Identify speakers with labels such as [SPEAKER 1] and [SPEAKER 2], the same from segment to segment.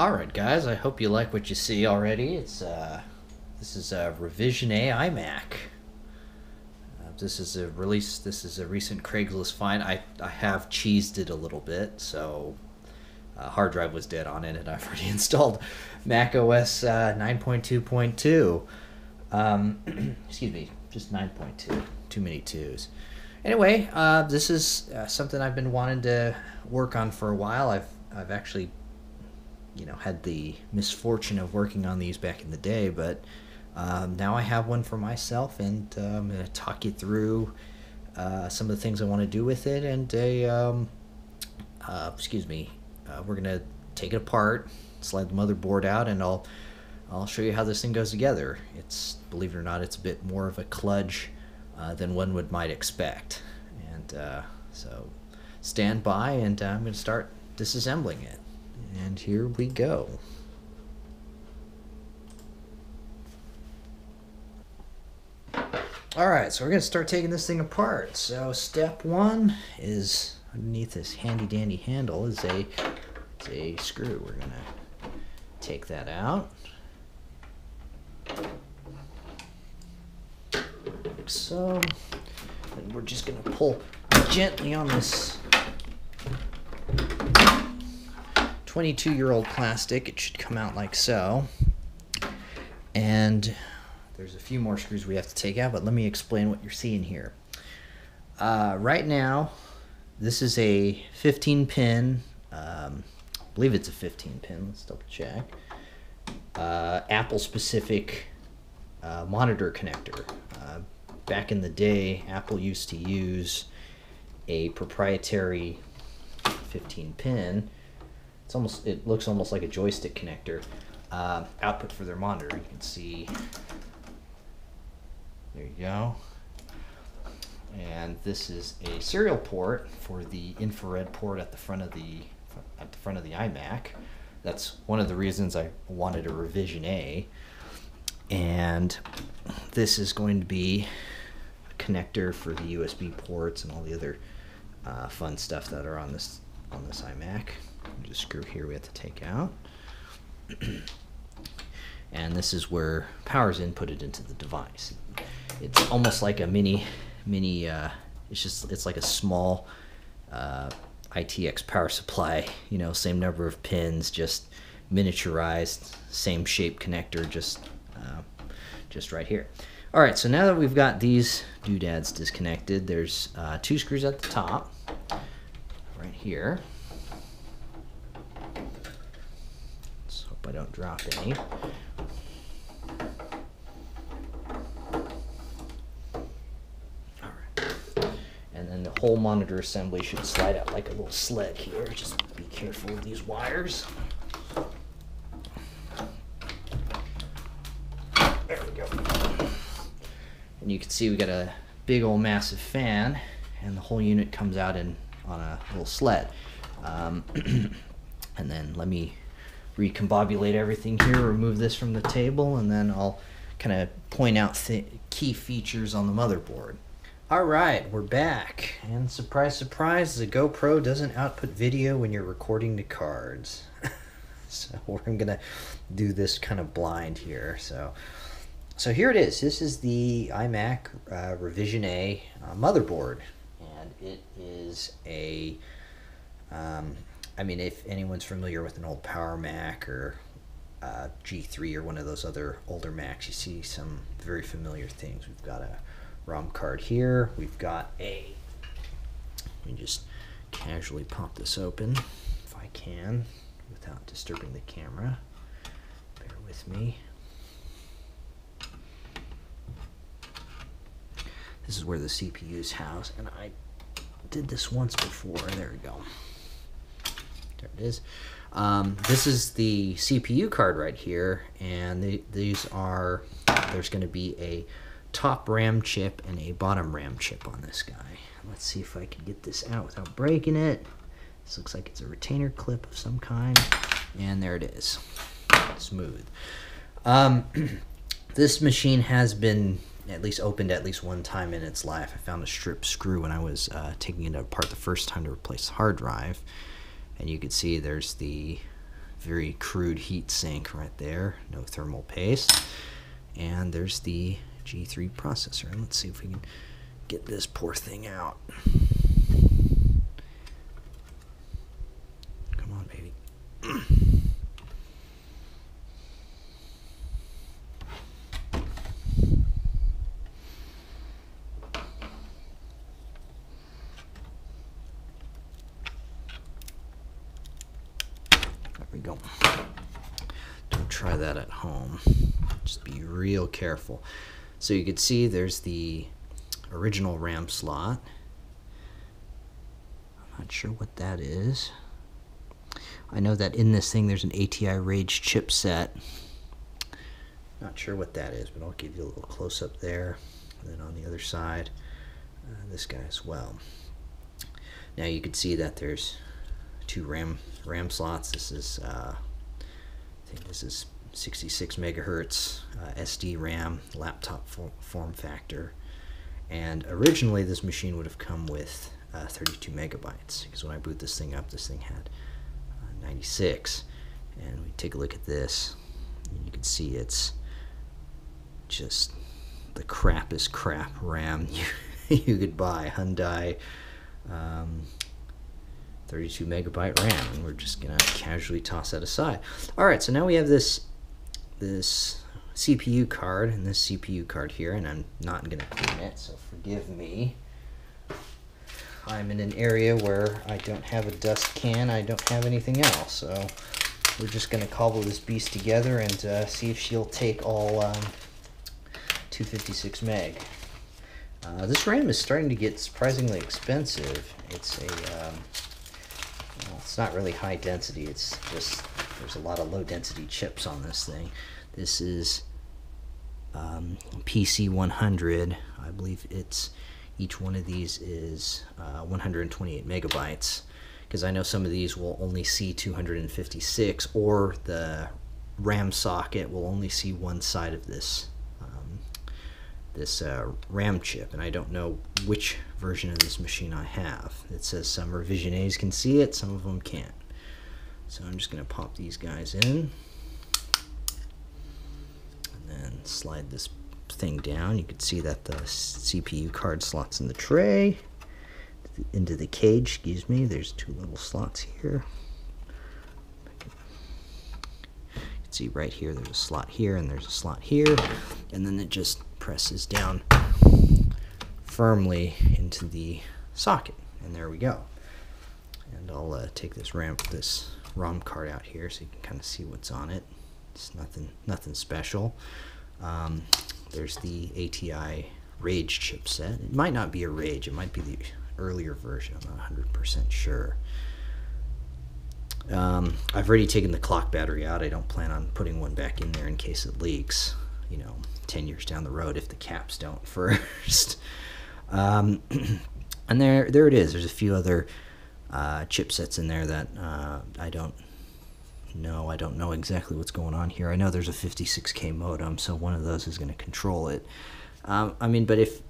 [SPEAKER 1] All right, guys. I hope you like what you see already. It's uh, this is a Revision A iMac. Uh, this is a release. This is a recent Craigslist find. I I have cheesed it a little bit, so uh, hard drive was dead on it, and I've already installed Mac OS uh, 9.2.2. Um, excuse me, just 9.2. Too many twos. Anyway, uh, this is uh, something I've been wanting to work on for a while. I've I've actually, you know, had the misfortune of working on these back in the day, but um, now I have one for myself, and uh, I'm going to talk you through uh, some of the things I want to do with it, and a um, uh, excuse me, uh, we're going to take it apart, slide the motherboard out, and I'll I'll show you how this thing goes together. It's believe it or not, it's a bit more of a kludge uh, than one would might expect, and uh, so stand by, and I'm going to start disassembling it. And here we go. Alright, so we're going to start taking this thing apart. So step one is underneath this handy dandy handle is a, is a screw. We're going to take that out. Like so. And we're just going to pull gently on this 22 year old plastic. It should come out like so. And there's a few more screws we have to take out, but let me explain what you're seeing here. Uh, right now, this is a 15 pin, um, I believe it's a 15 pin, let's double check. Uh, Apple specific uh, monitor connector. Uh, back in the day, Apple used to use a proprietary 15 pin. It's almost, it looks almost like a joystick connector. Uh, output for their monitor. You can see there you go. And this is a serial port for the infrared port at the front of the at the front of the iMac. That's one of the reasons I wanted a revision A. And this is going to be a connector for the USB ports and all the other uh, fun stuff that are on this on this iMac. A screw here we have to take out. and this is where power is inputted into the device. It's almost like a mini mini uh, it's just it's like a small uh, ITX power supply you know same number of pins just miniaturized same shape connector just uh, just right here. All right so now that we've got these doodads disconnected there's uh, two screws at the top right here let's hope I don't drop any Alright. And then the whole monitor assembly should slide out like a little sled here. Just be careful of these wires. There we go. And you can see we got a big old massive fan and the whole unit comes out in on a little sled. Um, and then let me recombobulate everything here, remove this from the table, and then I'll kind of point out key features on the motherboard. All right, we're back. And surprise, surprise, the GoPro doesn't output video when you're recording the cards. so going to do this kind of blind here. So so here it is. This is the iMac uh, Revision A uh, motherboard. And it is a, um, I mean, if anyone's familiar with an old Power Mac or uh, G3 or one of those other older Macs, you see some very familiar things. We've got a ROM card here. We've got a, let me just casually pop this open if I can without disturbing the camera. Bear with me. This is where the CPU is housed, and I did this once before. There we go. There it is. Um, this is the CPU card right here, and the, these are, there's going to be a top RAM chip and a bottom RAM chip on this guy. Let's see if I can get this out without breaking it. This looks like it's a retainer clip of some kind. And there it is. Smooth. Um, this machine has been at least opened at least one time in its life. I found a strip screw when I was uh, taking it apart the first time to replace the hard drive. And you can see there's the very crude heat sink right there, no thermal paste. And there's the G3 processor. Let's see if we can get this poor thing out. Come on, baby. There we go. Don't try that at home. Just be real careful. So you can see there's the original RAM slot. I'm not sure what that is. I know that in this thing there's an ATI Rage chipset. Not sure what that is, but I'll give you a little close up there. And then on the other side, uh, this guy as well. Now you can see that there's two RAM RAM slots. This is uh, I think this is 66 megahertz uh, SD RAM laptop form, factor. And originally, this machine would have come with uh, 32 megabytes because when I boot this thing up, this thing had uh, 96. And we take a look at this, and you can see it's just the crappiest crap RAM you, you could buy. Hyundai um, 32 megabyte RAM, and we're just gonna casually toss that aside. All right, so now we have this this CPU card and this CPU card here, and I'm not gonna clean it, so forgive me. I'm in an area where I don't have a dust can, I don't have anything else, so we're just gonna cobble this beast together and uh, see if she'll take all um, 256 meg. Uh, this RAM is starting to get surprisingly expensive. It's a um, well, it's not really high density. It's just there's a lot of low density chips on this thing. This is um, PC 100. I believe it's each one of these is uh, 128 megabytes because I know some of these will only see 256 or the RAM socket will only see one side of this um, this uh, RAM chip and I don't know which version of this machine I have. It says some revision A's can see it, some of them can't. So I'm just going to pop these guys in and then slide this thing down. You can see that the CPU card slots in the tray into the cage, excuse me. There's two little slots here. You can see right here there's a slot here and there's a slot here and then it just presses down firmly into the socket and there we go. And I'll uh, take this ramp this ROM card out here so you can kind of see what's on it. It's nothing, nothing special. Um, there's the ATI Rage chipset. It might not be a Rage. It might be the earlier version. I'm not 100% sure. Um, I've already taken the clock battery out. I don't plan on putting one back in there in case it leaks. You know, 10 years down the road if the caps don't first. um, and there, there it is. There's a few other uh, chipsets in there that uh, I don't know. I don't know exactly what's going on here. I know there's a 56k modem, so one of those is going to control it. Um, I mean, but if,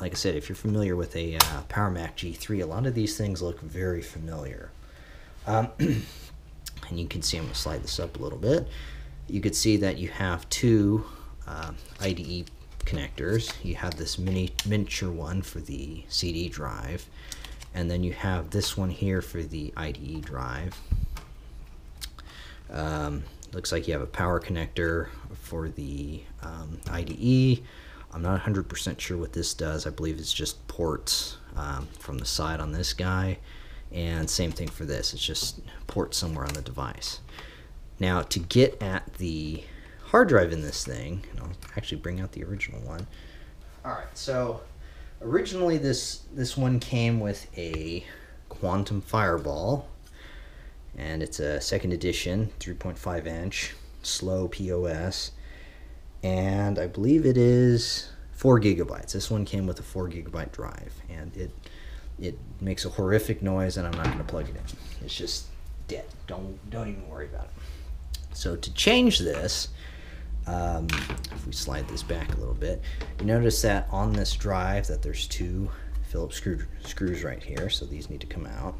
[SPEAKER 1] like I said, if you're familiar with a uh, Power Mac G3, a lot of these things look very familiar. Um, and you can see, I'm going to slide this up a little bit. You could see that you have two uh, IDE connectors. You have this mini miniature one for the CD drive, and then you have this one here for the IDE drive. Um, looks like you have a power connector for the um, IDE. I'm not 100% sure what this does. I believe it's just ports um, from the side on this guy. And same thing for this. It's just ports somewhere on the device. Now to get at the hard drive in this thing, and I'll actually bring out the original one. All right, so originally this this one came with a Quantum Fireball, and it's a second edition, 3.5 inch, slow POS, and I believe it is four gigabytes. This one came with a four gigabyte drive, and it it makes a horrific noise, and I'm not going to plug it in. It's just dead. Don't don't even worry about it. So to change this, um, if we slide this back a little bit, you notice that on this drive that there's two Phillips screw screws right here, so these need to come out.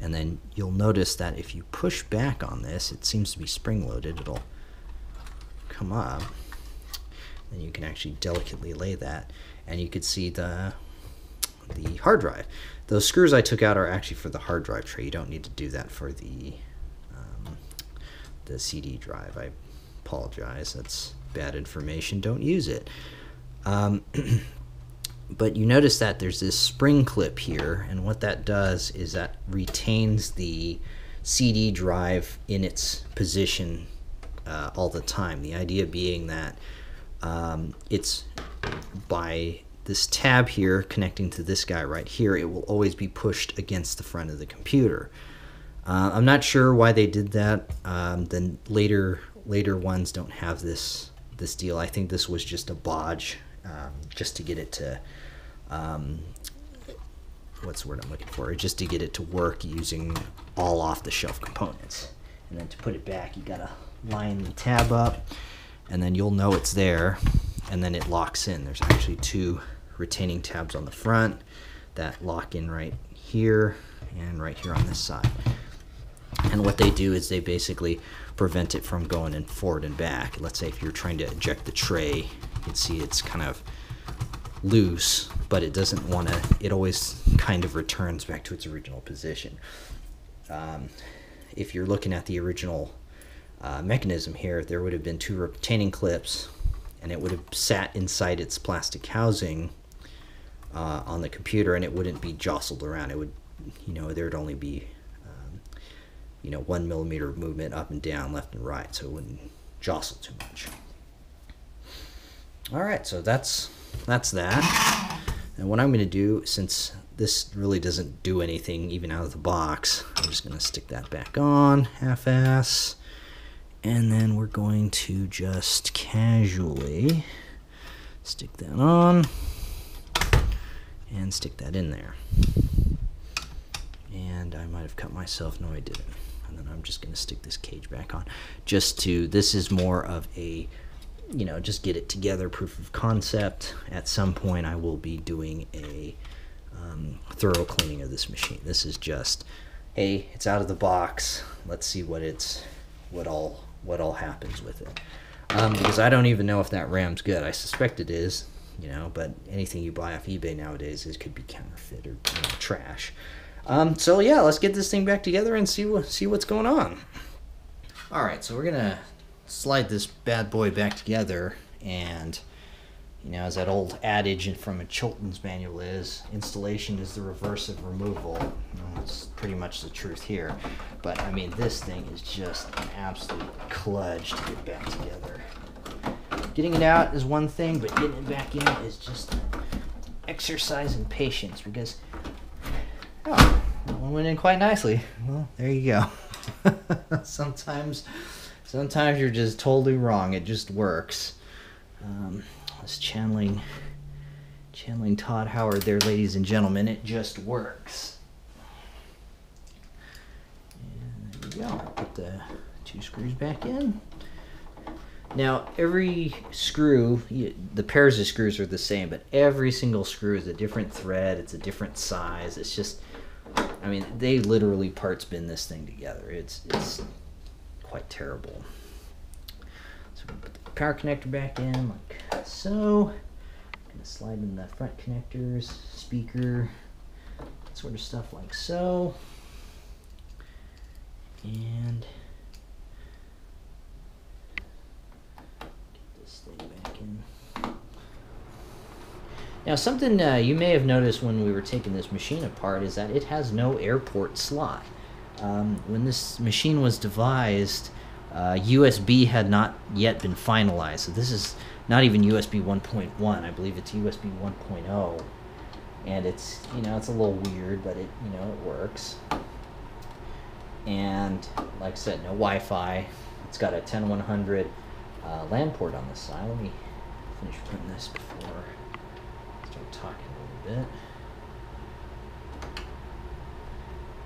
[SPEAKER 1] And then you'll notice that if you push back on this, it seems to be spring-loaded, it'll come up. Then you can actually delicately lay that, and you could see the the hard drive. Those screws I took out are actually for the hard drive tray. You don't need to do that for the um, the CD drive. I apologize. That's bad information. Don't use it. Um, but you notice that there's this spring clip here, and what that does is that retains the CD drive in its position uh, all the time. The idea being that um, it's by this tab here connecting to this guy right here, it will always be pushed against the front of the computer. Uh, I'm not sure why they did that. Um, the later later ones don't have this this deal. I think this was just a bodge, um, just to get it to um, what's the word I'm looking for? Just to get it to work using all off the shelf components. And then to put it back, you gotta line the tab up, and then you'll know it's there, and then it locks in. There's actually two retaining tabs on the front that lock in right here and right here on this side. And what they do is they basically prevent it from going in forward and back. Let's say if you're trying to eject the tray, you can see it's kind of loose, but it doesn't want to, it always kind of returns back to its original position. Um, if you're looking at the original uh, mechanism here, there would have been two retaining clips and it would have sat inside its plastic housing uh, on the computer and it wouldn't be jostled around. It would, you know, there'd only be, um, you know, one millimeter movement up and down, left and right, so it wouldn't jostle too much. All right, so that's that's that. And what I'm going to do, since this really doesn't do anything even out of the box, I'm just going to stick that back on half-ass. And then we're going to just casually stick that on and stick that in there. And I might have cut myself. No, I didn't. And then I'm just going to stick this cage back on. Just to, this is more of a you know, just get it together, proof of concept. At some point, I will be doing a um, thorough cleaning of this machine. This is just, hey, it's out of the box. Let's see what it's, what all, what all happens with it. Um, because I don't even know if that RAM's good. I suspect it is, you know, but anything you buy off eBay nowadays is could be counterfeit or you know, trash. Um, so yeah, let's get this thing back together and see what see what's going on. All right, so we're gonna slide this bad boy back together and you know as that old adage from a chilton's manual is installation is the reverse of removal. It's pretty much the truth here. But i mean this thing is just an absolute kludge to get back together. Getting it out is one thing but getting it back in is just exercise in patience because oh one went in quite nicely. Well there you go. Sometimes Sometimes you're just totally wrong. It just works. Um, I was channeling, channeling Todd Howard there, ladies and gentlemen. It just works. And there we go. Put the two screws back in. Now, every screw, the pairs of screws are the same, but every single screw is a different thread. It's a different size. It's just, I mean, they literally parts bin this thing together. It's, it's quite terrible. So we're put the power connector back in like so. I'm gonna slide in the front connectors, speaker, sort of stuff like so. And get this thing back in. Now something uh, you may have noticed when we were taking this machine apart is that it has no airport slot. Um, when this machine was devised, uh, USB had not yet been finalized. So this is not even USB 1.1. I believe it's USB 1.0. And it's, you know, it's a little weird, but it, you know, it works. And like I said, no Wi-Fi. It's got a 10100 uh, LAN port on the side. Let me finish putting this before I start talking a little bit.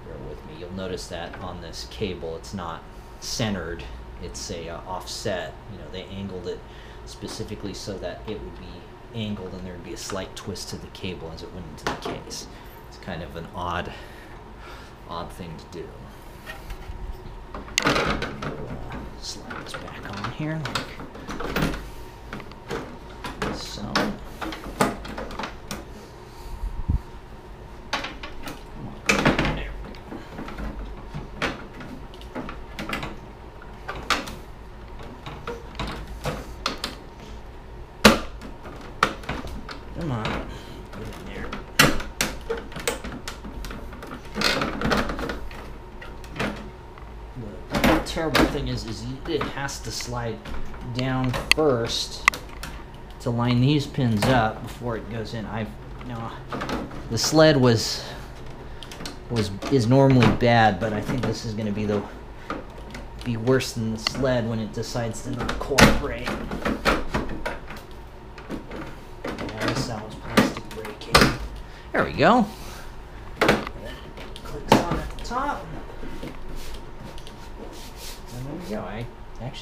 [SPEAKER 1] Bear with me. You'll notice that on this cable, it's not centered. It's a uh, offset. You know, they angled it specifically so that it would be angled and there would be a slight twist to the cable as it went into the case. It's kind of an odd, odd thing to do. Uh, slide this back on here like so. There we go. Come on. Get in there. The terrible thing is, is it has to slide down first to line these pins up before it goes in. I've no, the sled was was is normally bad, but I think this is going to be the be worse than the sled when it decides to. Yeah, was plastic breaking. There we go. And then it clicks on at the top. And there we go. I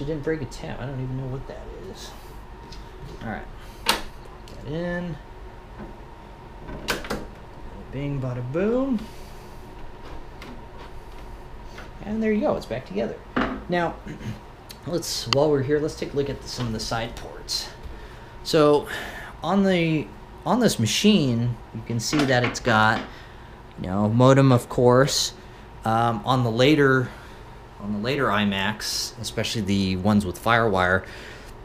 [SPEAKER 1] actually didn't break a tap. I don't even know what that is. Alright. Put that in. Bing, bada boom. And there you go. It's back together. Now, let's while we're here, let's take a look at some of the side ports. So, on the on this machine, you can see that it's got, you know, modem, of course. Um, on the later on the later iMacs, especially the ones with FireWire,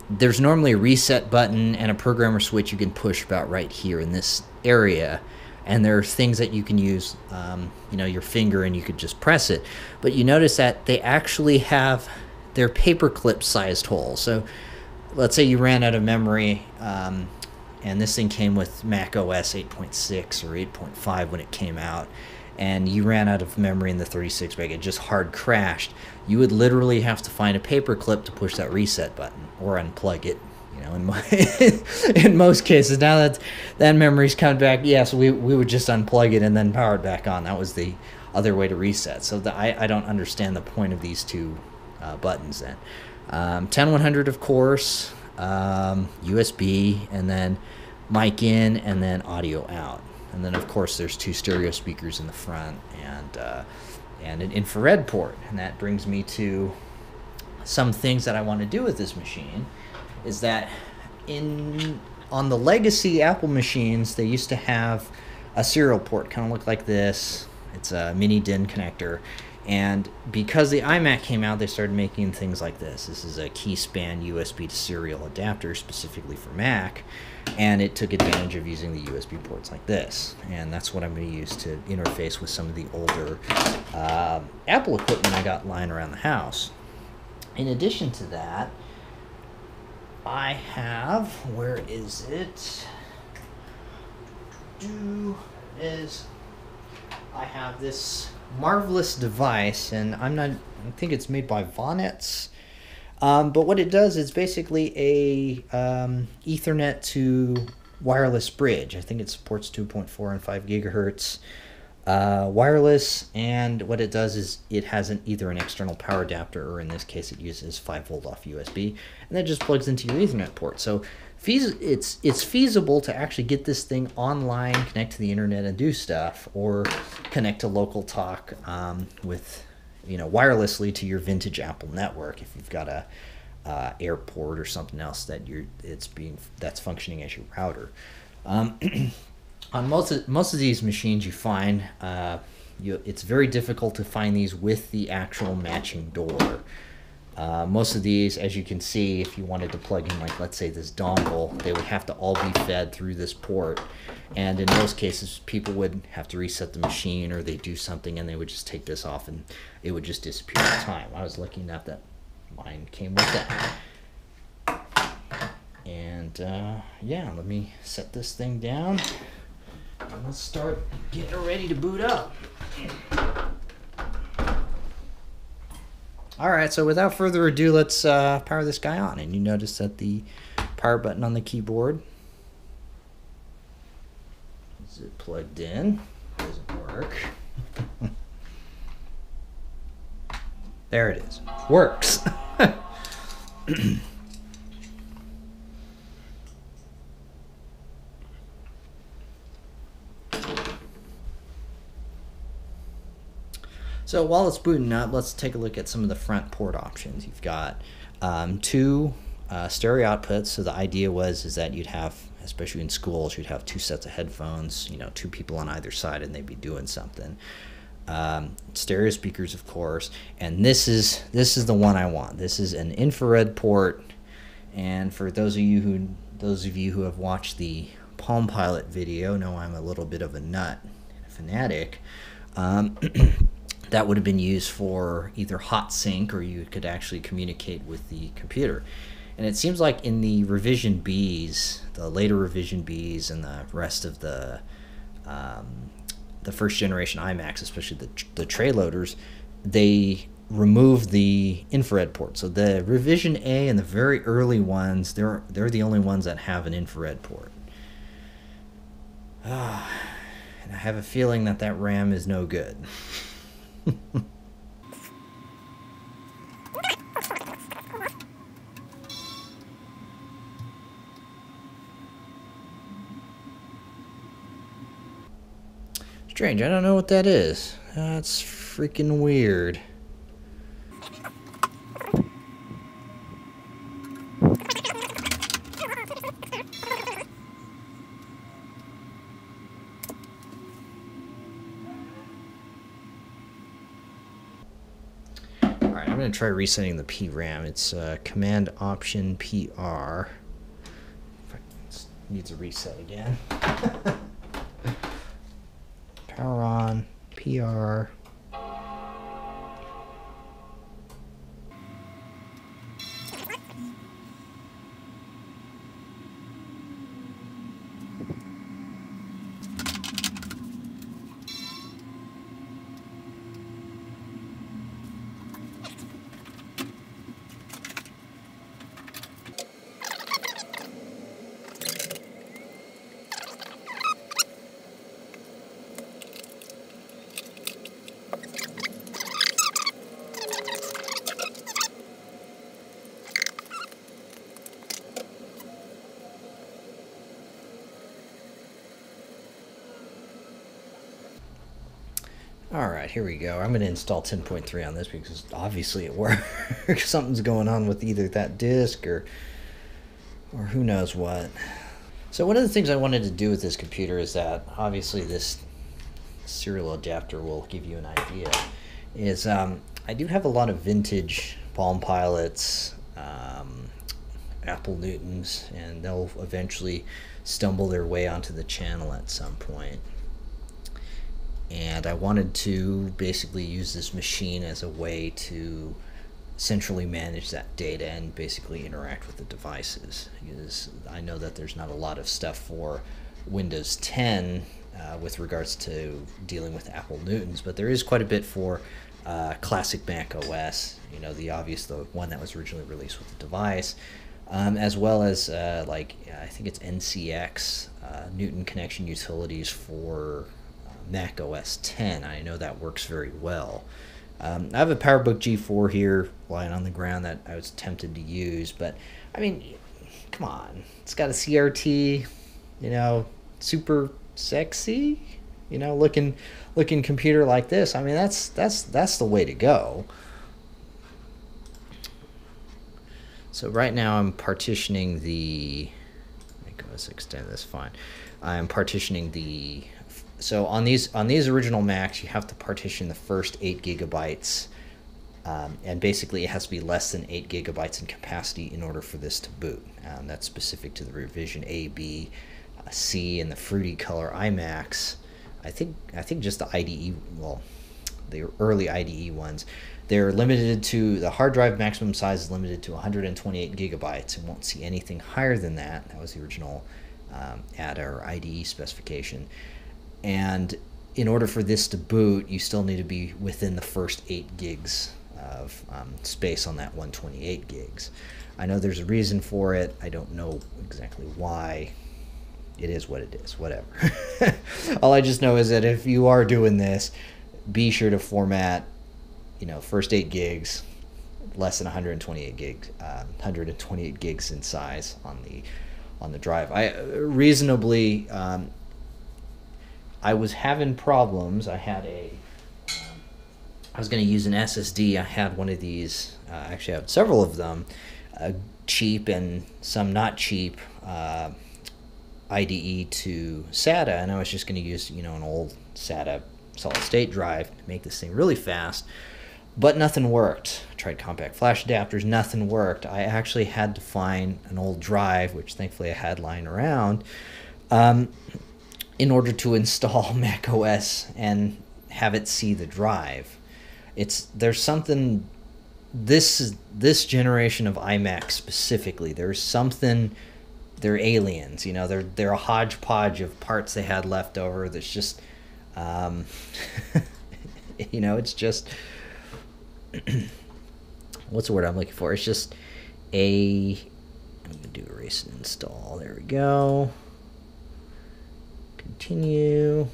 [SPEAKER 1] there's normally a reset button and a programmer switch you can push about right here in this area. And there are things that you can use, um, you know, your finger and you could just press it. But you notice that they actually have their paperclip sized hole. So let's say you ran out of memory um, and this thing came with Mac OS 8.6 or 8.5 when it came out and you ran out of memory in the 36 meg, it just hard crashed, you would literally have to find a paper clip to push that reset button or unplug it. You know, in, my, in most cases, now that that memory's come back, yes, we, we would just unplug it and then power it back on. That was the other way to reset. So the, I, I don't understand the point of these two uh, buttons then. Um, 10100, of course, um, USB, and then mic in, and then audio out. And then, of course, there's two stereo speakers in the front and uh, and an infrared port. And that brings me to some things that I want to do with this machine. Is that in on the legacy Apple machines, they used to have a serial port, kind of look like this. It's a mini DIN connector. And because the iMac came out, they started making things like this. This is a Keyspan USB to serial adapter specifically for Mac, and it took advantage of using the USB ports like this. And that's what I'm going to use to interface with some of the older uh, Apple equipment I got lying around the house. In addition to that, I have, where is it? Do is I have this marvelous device, and I'm not. I think it's made by Vonets. Um, but what it does is basically a um, Ethernet to wireless bridge. I think it supports 2.4 and 5 gigahertz uh, wireless, and what it does is it has an either an external power adapter, or in this case, it uses 5 volt off USB, and that just plugs into your Ethernet port. So it's it's feasible to actually get this thing online, connect to the internet, and do stuff, or connect to local talk um, with you know wirelessly to your vintage Apple network if you've got a uh, airport or something else that you're it's being that's functioning as your router. Um, on most of, most of these machines, you find uh, you, it's very difficult to find these with the actual matching door. Uh, most of these, as you can see, if you wanted to plug in, like let's say this dongle, they would have to all be fed through this port. And in most cases, people would have to reset the machine or they do something and they would just take this off and it would just disappear in time. I was lucky enough that mine came with that. And uh, yeah, let me set this thing down. And let's start getting ready to boot up. All right, so without further ado, let's uh, power this guy on. And you notice that the power button on the keyboard is it plugged in? Doesn't work. there it is. Works. So while it's booting up, let's take a look at some of the front port options. You've got um, two uh, stereo outputs. So the idea was is that you'd have, especially in schools, you'd have two sets of headphones. You know, two people on either side, and they'd be doing something. Um, stereo speakers, of course, and this is this is the one I want. This is an infrared port, and for those of you who those of you who have watched the Palm Pilot video know I'm a little bit of a nut, a fanatic. Um, that would have been used for either hot sync or you could actually communicate with the computer. And it seems like in the revision Bs, the later revision Bs, and the rest of the um, the first generation iMacs, especially the the tray loaders, they remove the infrared port. So the revision A and the very early ones, they're they're the only ones that have an infrared port. Ah, and I have a feeling that that RAM is no good. Strange, I don't know what that is. That's freaking weird. Alright, I'm going to try resetting the PRAM. It's uh, Command Option PR. Needs a reset again. Power on, PR. All right, here go. I'm going to install 10.3 on this because obviously it works. Something's going on with either that disk or or who knows what. So one of the things I wanted to do with this computer is that obviously this serial adapter will give you an idea. Is um, I do have a lot of vintage Palm Pilots, um, Apple Newtons, and they'll eventually stumble their way onto the channel at some point and I wanted to basically use this machine as a way to centrally manage that data and basically interact with the devices. Because I know that there's not a lot of stuff for Windows 10 uh, with regards to dealing with Apple Newtons, but there is quite a bit for uh, classic Mac OS. You know, the obvious, the one that was originally released with the device, um, as well as uh, like I think it's NCX uh, Newton connection utilities for Mac OS 10. I know that works very well. Um, I have a PowerBook G4 here lying on the ground that I was tempted to use, but I mean, come on. It's got a CRT, you know, super sexy, you know, looking looking computer like this. I mean, that's that's that's the way to go. So right now I'm partitioning the Mac OS extend this fine. I'm partitioning the so on these on these original Macs, you have to partition the first eight gigabytes, um, and basically it has to be less than eight gigabytes in capacity in order for this to boot. Um, that's specific to the revision A, B, uh, C, and the fruity color iMacs. I think I think just the IDE, well, the early IDE ones, they're limited to the hard drive maximum size is limited to 128 gigabytes, and won't see anything higher than that. That was the original um, ATA or IDE specification and in order for this to boot, you still need to be within the first eight gigs of um, space on that 128 gigs. I know there's a reason for it. I don't know exactly why. It is what it is, whatever. All I just know is that if you are doing this, be sure to format, you know, first eight gigs, less than 128 gigs, uh, 128 gigs in size on the on the drive. I reasonably um, I was having problems. I had a I was going to use an SSD. I had one of these. Uh, actually, I had several of them, uh, cheap and some not cheap. Uh, IDE to SATA, and I was just going to use you know an old SATA solid state drive to make this thing really fast. But nothing worked. I tried compact flash adapters, nothing worked. I actually had to find an old drive, which thankfully I had lying around, um, in order to install Mac OS and have it see the drive. It's there's something this this generation of iMac specifically. There's something they're aliens. You know, they're they're a hodgepodge of parts they had left over. That's just, um, you know, it's just what's the word I'm looking for? It's just a. I'm gonna do erase and install. There we go. Continue.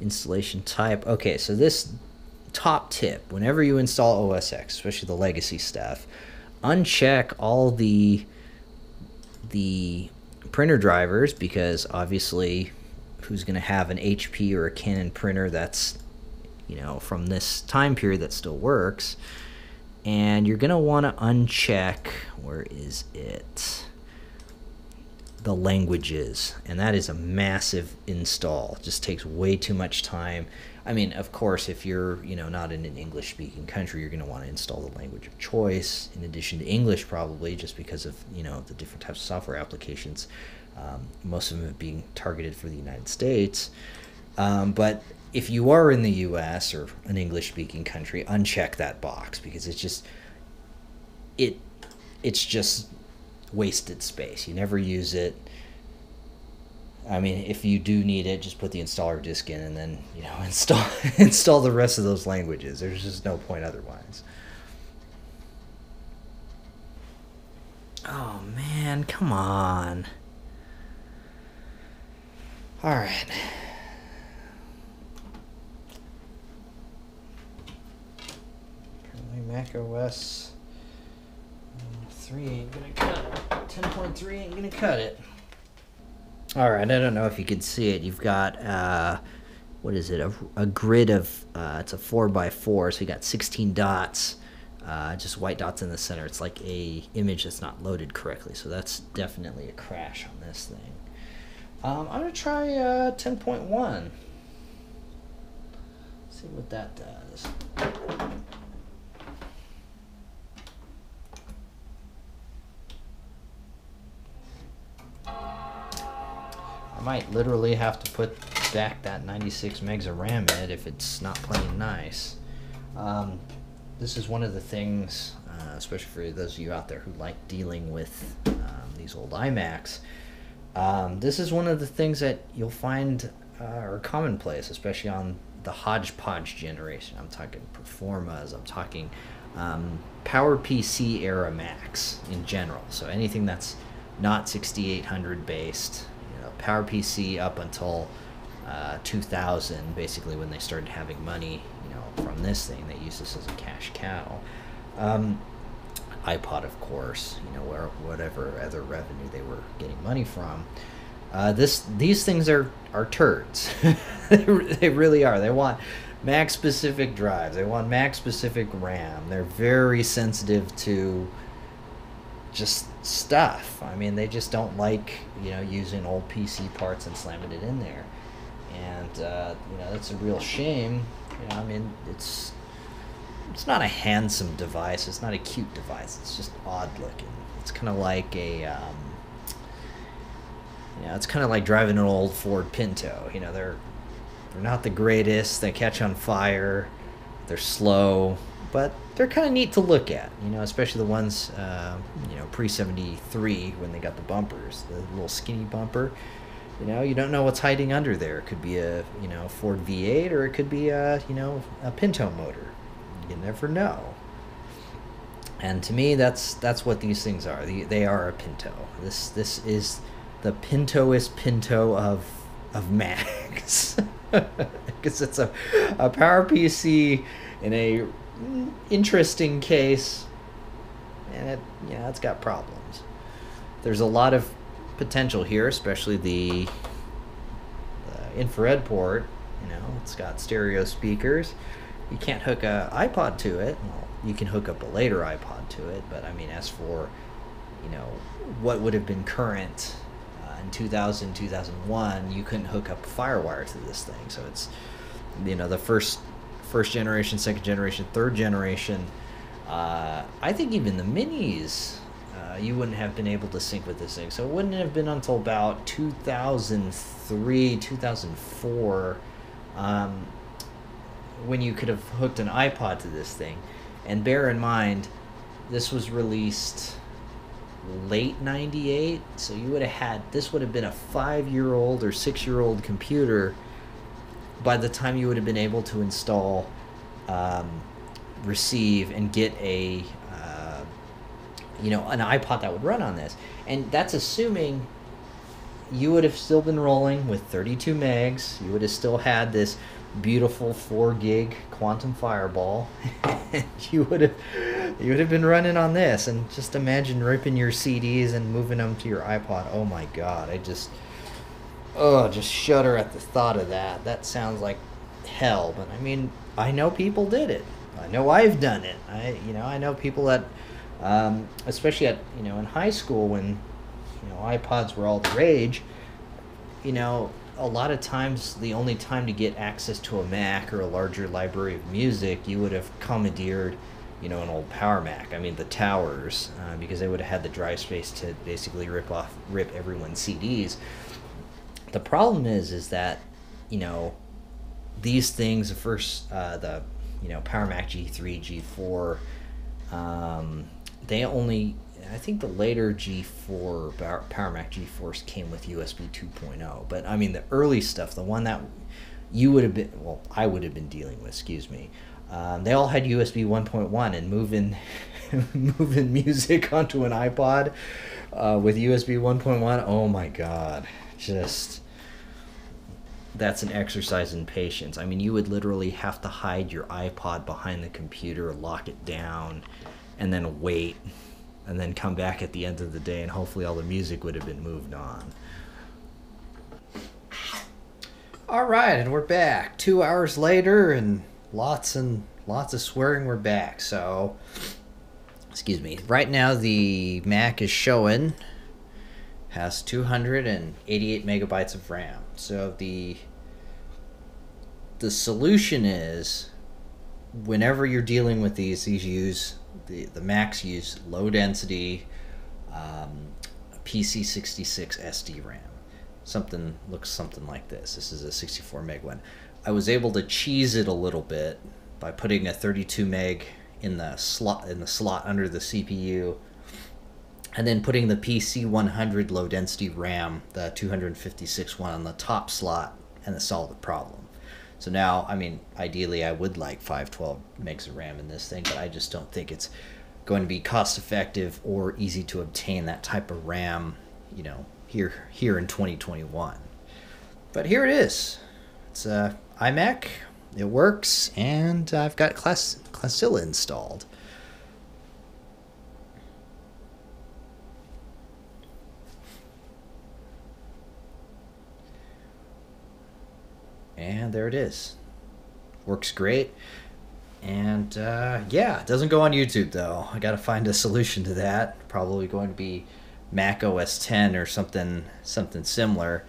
[SPEAKER 1] Installation type. Okay, so this top tip: whenever you install OS X, especially the legacy stuff, uncheck all the the printer drivers because obviously who's going to have an HP or a Canon printer that's you know from this time period that still works and you're going to want to uncheck where is it the languages and that is a massive install it just takes way too much time I mean, of course, if you're you know not in an English speaking country, you're going to want to install the language of choice in addition to English, probably just because of you know the different types of software applications. Um, most of them being targeted for the United States. Um, but if you are in the U.S. or an English speaking country, uncheck that box because it's just it it's just wasted space. You never use it I mean, if you do need it, just put the installer disk in and then you know install install the rest of those languages. There's just no point otherwise. Oh man, come on. All right. Currently Mac OS 3 ain't gonna cut 10.3 ain't gonna cut it. All right, I don't know if you can see it. You've got uh, what is it? A, a grid of uh, it's a four by four, so you got 16 dots, uh, just white dots in the center. It's like a image that's not loaded correctly, so that's definitely a crash on this thing. Um, I'm gonna try uh, 10.1. See what that does. Might literally have to put back that 96 megs of RAM in it if it's not playing nice. Um, this is one of the things, uh, especially for those of you out there who like dealing with um, these old iMacs. Um, this is one of the things that you'll find uh, are commonplace, especially on the hodgepodge generation. I'm talking Performas, I'm talking um, PowerPC era Macs in general. So anything that's not 6800 based, PowerPC up until uh, 2000, basically when they started having money, you know, from this thing. They used this as a cash cow. Um, iPod, of course, you know, where whatever other revenue they were getting money from. Uh, this these things are are turds. they really are. They want Mac specific drives. They want Mac specific RAM. They're very sensitive to just stuff. I mean, they just don't like you know using old PC parts and slamming it in there, and uh, you know that's a real shame. You know, I mean, it's it's not a handsome device. It's not a cute device. It's just odd looking. It's kind of like a um, you know, it's kind of like driving an old Ford Pinto. You know, they're they're not the greatest. They catch on fire. They're slow but they're kind of neat to look at, you know, especially the ones, uh, you know, pre 73 when they got the bumpers, the little skinny bumper. You know, you don't know what's hiding under there. It could be a, you know, Ford V8 or it could be a, you know, a Pinto motor. You never know. And to me, that's that's what these things are. They, they are a Pinto. This this is the Pintoest Pinto of of Macs because it's a a Power PC in a interesting case, and it yeah, it's got problems. There's a lot of potential here, especially the, the infrared port. You know, it's got stereo speakers. you can't hook a iPod to it. Well, you can hook up a later iPod to it, but I mean, as for you know what would have been current uh, in 2000 2001 you couldn't hook up firewire to this thing so it's you know the first first generation second generation third generation uh, i think even the minis uh, you wouldn't have been able to sync with this thing. So it wouldn't have been until about 2003 2004 um, when you could have hooked an ipod to this thing. And bear in mind this was released late 98 so you would have had this would have been a five year old or six year old computer by the time you would have been able to install um, receive and get a uh, you know an ipod that would run on this. And that's assuming you would have still been rolling with 32 megs you would have still had this beautiful 4 gig quantum fireball you would have you would have been running on this. And just imagine ripping your cds and moving them to your ipod. Oh my god i just oh just shudder at the thought of that that sounds like hell but i mean i know people did it i know i've done it i you know i know people that um, especially at you know in high school when you know ipods were all the rage you know a lot of times the only time to get access to a Mac or a larger library of music, you would have commandeered, you know, an old Power Mac. I mean, the towers, uh, because they would have had the drive space to basically rip off, rip everyone's CDs. The problem is, is that, you know, these things, the first, uh, the, you know, Power Mac G3, G4, um, they only I think the later G4 Power Mac G4s came with USB 2.0, but I mean the early stuff, the one that you would have been, well, I would have been dealing with, excuse me. Um, they all had USB 1.1 and moving moving music onto an iPod uh, with USB 1.1. Oh my God, just that's an exercise in patience. I mean, you would literally have to hide your iPod behind the computer, lock it down, and then wait and then come back at the end of the day and hopefully all the music would have been moved on. All right, and we're back. 2 hours later and lots and lots of swearing we're back. So excuse me. Right now the Mac is showing has 288 megabytes of RAM. So the the solution is whenever you're dealing with these, these use the, the Macs use low density um, PC66 SD RAM. Something looks something like this. This is a 64 meg one. I was able to cheese it a little bit by putting a 32 meg in the slot in the slot under the CPU and then putting the PC100 low density RAM, the 256 one on the top slot and it solved the problem. So now, I mean, ideally, I would like 512 megs of RAM in this thing, but I just don't think it's going to be cost effective or easy to obtain that type of RAM, you know, here here in 2021. But here it is. It's a iMac. It works, and I've got Class Classilla installed. And there it is. Works great. And uh, yeah, it doesn't go on YouTube though. I got to find a solution to that. Probably going to be Mac OS 10 or something something similar.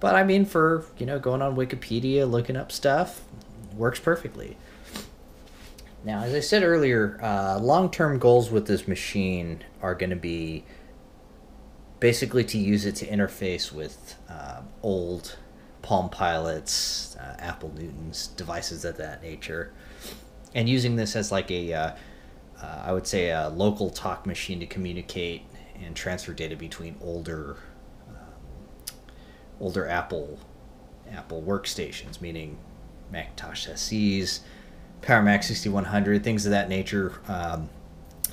[SPEAKER 1] But I mean, for you know, going on Wikipedia, looking up stuff, works perfectly. Now, as I said earlier, uh, long-term goals with this machine are going to be basically to use it to interface with uh, old Palm Pilots, uh, Apple Newtons, devices of that nature, and using this as like a, uh, uh, I would say, a LocalTalk machine to communicate and transfer data between older, um, older Apple, Apple workstations, meaning Macintosh SEs, Power Mac 6100, things of that nature. Um,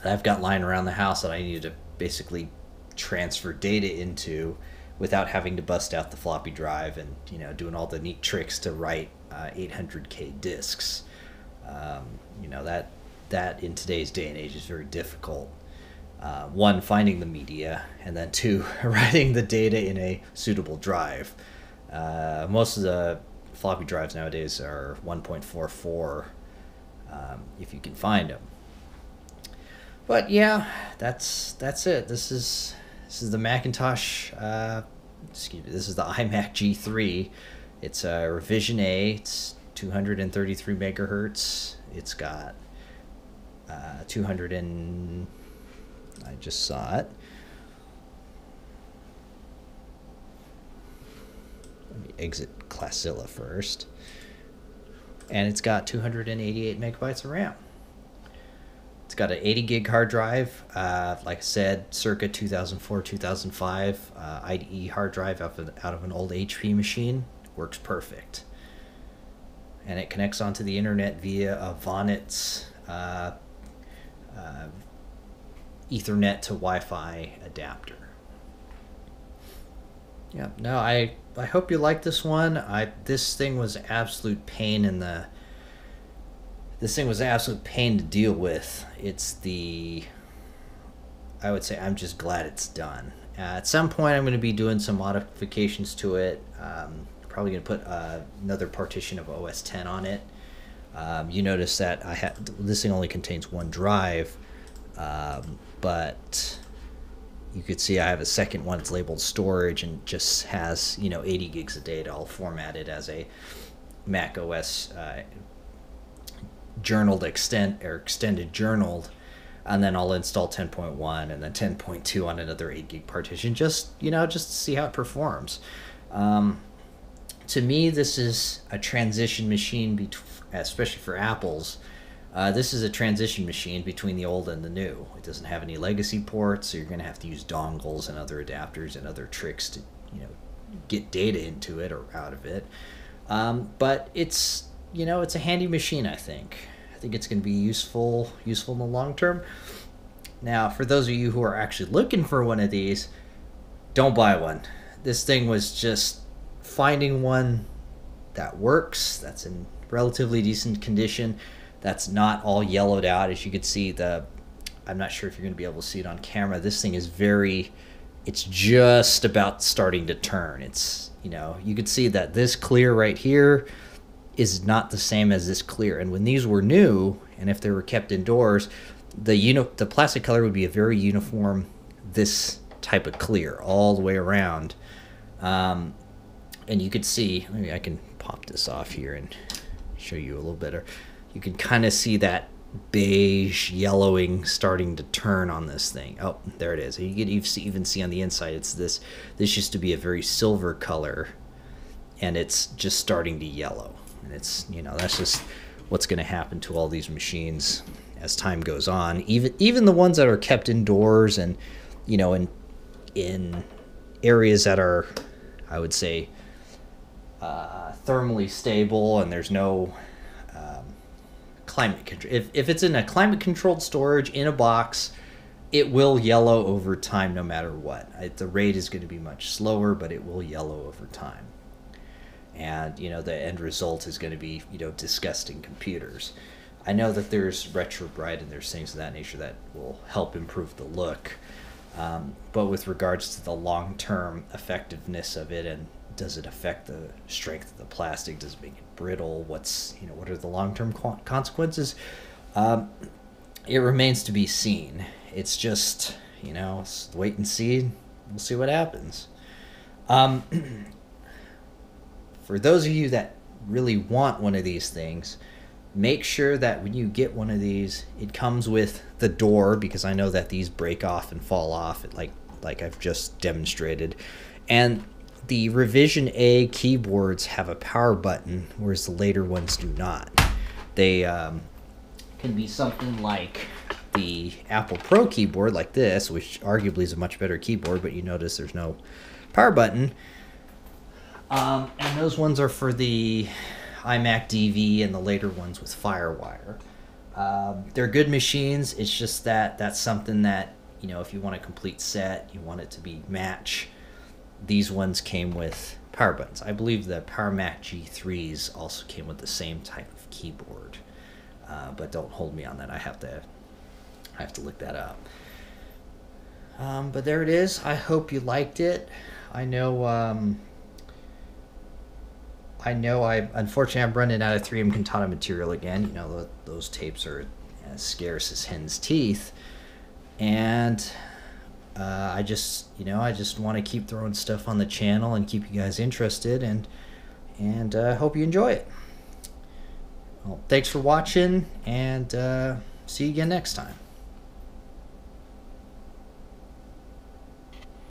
[SPEAKER 1] that I've got lying around the house that I need to basically transfer data into without having to bust out the floppy drive and you know doing all the neat tricks to write uh, 800k disks. Um, you know that that in today's day and age is very difficult. Uh, one, finding the media, and then two, writing the data in a suitable drive. Uh, most of the floppy drives nowadays are 1.44 um, if you can find them. But yeah, that's that's it. This is this is the Macintosh. Uh, excuse me. This is the iMac G3. It's a revision A. It's 233 megahertz. It's got uh, 200 and I just saw it. Let me exit Classilla first. And it's got 288 megabytes of RAM. It's got an 80 gig hard drive. Uh, like I said, circa 2004 2005 uh, IDE hard drive out of, out of an old HP machine. Works perfect. And it connects onto the internet via a Vonets uh, uh, Ethernet to Wi-Fi adapter. Yeah, no, I I hope you like this one. I this thing was absolute pain in the. This thing was absolute pain to deal with. It's the. I would say I'm just glad it's done. Uh, at some point, I'm going to be doing some modifications to it. Um, probably going to put uh, another partition of OS 10 on it. Um, you notice that I have this thing only contains one drive, um, but you could see I have a second one. It's labeled storage and just has you know 80 gigs of data all formatted as a Mac OS uh, journaled extent or extended journaled, and then I'll install 10.1 and then 10.2 on another 8 gig partition. Just you know just to see how it performs. Um, to me, this is a transition machine between especially for Apple's, uh, this is a transition machine between the old and the new. It doesn't have any legacy ports, so you're going to have to use dongles and other adapters and other tricks to, you know, get data into it or out of it. Um, but it's, you know, it's a handy machine. I think. I think it's going to be useful, useful in the long term. Now, for those of you who are actually looking for one of these, don't buy one. This thing was just finding one that works. That's in relatively decent condition. That's not all yellowed out. As you can see, the I'm not sure if you're going to be able to see it on camera. This thing is very, it's just about starting to turn. It's, you know, you can see that this clear right here is not the same as this clear. And when these were new, and if they were kept indoors, the uni- the plastic color would be a very uniform, this type of clear all the way around. Um, and you could see, maybe I can pop this off here and show you a little better. You can kind of see that beige yellowing starting to turn on this thing. Oh, there it is. You can even see on the inside, it's this. This used to be a very silver color, and it's just starting to yellow. And it's you know that's just what's going to happen to all these machines as time goes on. Even even the ones that are kept indoors and you know in in areas that are, I would say, uh, thermally stable and there's no um, climate control. If, if it's in a climate controlled storage in a box, it will yellow over time no matter what. I, the rate is going to be much slower, but it will yellow over time. And, you know, the end result is going to be, you know, disgusting computers. I know that there's retro bright and there's things of that nature that will help improve the look. Um, but with regards to the long term effectiveness of it and does it affect the strength of the plastic? Does it make it brittle? What's you know what are the long term consequences? Um, it remains to be seen. It's just you know wait and see. We'll see what happens. Um, for those of you that really want one of these things, make sure that when you get one of these, it comes with the door because I know that these break off and fall off, like like I've just demonstrated, and the revision A keyboards have a power button, whereas the later ones do not. They um, can be something like the Apple Pro keyboard, like this, which arguably is a much better keyboard, but you notice there's no power button. Um, and those ones are for the iMac DV and the later ones with FireWire. Um, they're good machines. It's just that that's something that you know if you want a complete set, you want it to be match these ones came with power buttons. I believe the Power Mac G3s also came with the same type of keyboard, uh, but don't hold me on that. I have to, I have to look that up. Um, but there it is. I hope you liked it. I know um, I know I unfortunately I'm running out of 3M Cantata material again. You know those tapes are as scarce as hen's teeth, and uh, I just you know I just want to keep throwing stuff on the channel and keep you guys interested and and uh, hope you enjoy it. Well, thanks for watching and uh, see you again next time.